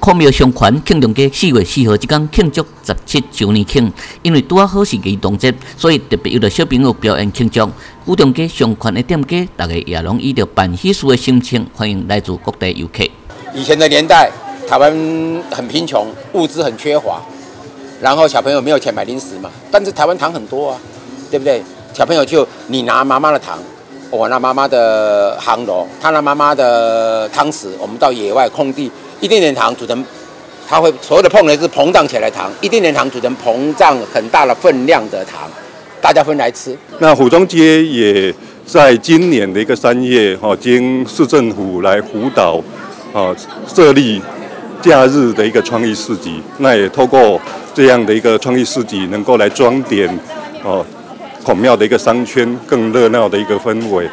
孔庙上环庆中街四月四号即天庆祝十七周年庆，因为拄啊好是儿童节，所以特别有着小朋友表演庆祝。府中街上环的店家，大家也拢以着办喜事的心情，欢迎来自各地游客。以前的年代，台湾很贫穷，物资很缺乏，然后小朋友没有钱买零食嘛。但是台湾糖很多啊，对不对？小朋友就你拿妈妈的糖，我拿妈妈的杭螺，他拿妈妈的汤匙，我们到野外空地。一点点糖煮成，它会所有的碰的是膨胀起来糖，一点点糖煮成膨胀很大的分量的糖，大家分来吃。那府中街也在今年的一个三月，哈，经市政府来辅导，啊，设立假日的一个创意市集。那也透过这样的一个创意市集，能够来装点，哦，孔庙的一个商圈更热闹的一个氛围。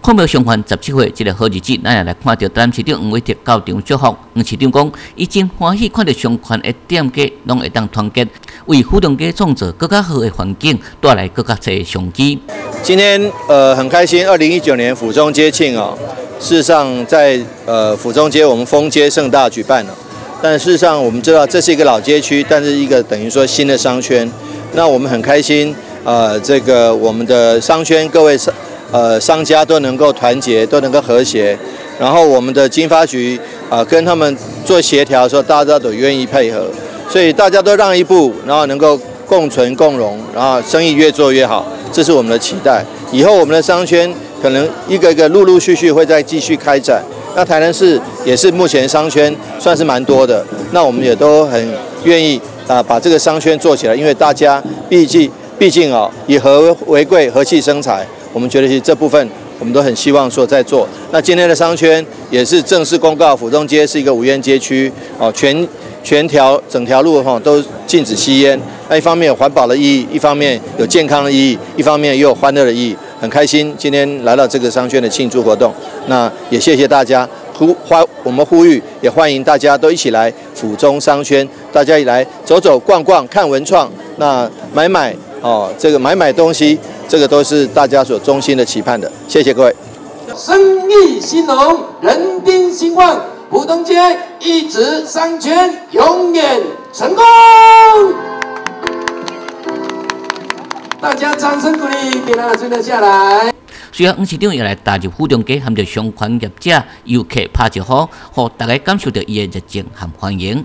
孔庙上环十七岁这个好日子，咱也来看到台南市长黄伟哲到场祝福。黄市长讲，伊真欢喜看到上环的店家拢会当团结，为府中街创造更加好的环境，带来更加多的商机。今天呃很开心，二零一九年府中街庆哦，事实上在呃府中街我们封街盛大举办了，但事实上我们知道这是一个老街区，但是一个等于说新的商圈，那我们很开心呃这个我们的商圈各位商。呃，商家都能够团结，都能够和谐，然后我们的经发局啊，跟他们做协调的时候，大家都愿意配合，所以大家都让一步，然后能够共存共荣，然后生意越做越好，这是我们的期待。以后我们的商圈可能一个一个陆陆续续会再继续开展。那台南市也是目前商圈算是蛮多的，那我们也都很愿意啊把这个商圈做起来，因为大家毕竟毕竟啊以和为贵，和气生财。我们觉得其实这部分我们都很希望说在做。那今天的商圈也是正式公告，府中街是一个无烟街区哦，全全条整条路哈都禁止吸烟。那一方面有环保的意义，一方面有健康的意义，一方面又有欢乐的意义。很开心今天来到这个商圈的庆祝活动。那也谢谢大家呼欢，我们呼吁也欢迎大家都一起来府中商圈，大家一来走走逛逛看文创，那买买哦这个买买东西。这个都是大家所衷心的期盼的，谢谢各位。生意兴隆，人丁兴旺，浦东街一直商圈永远成功。大家掌声鼓励，给他们留下来。随后，黄市长也来踏入浦东街，含着相关业者、游客拍照好，和大家感受到伊的热情和欢迎。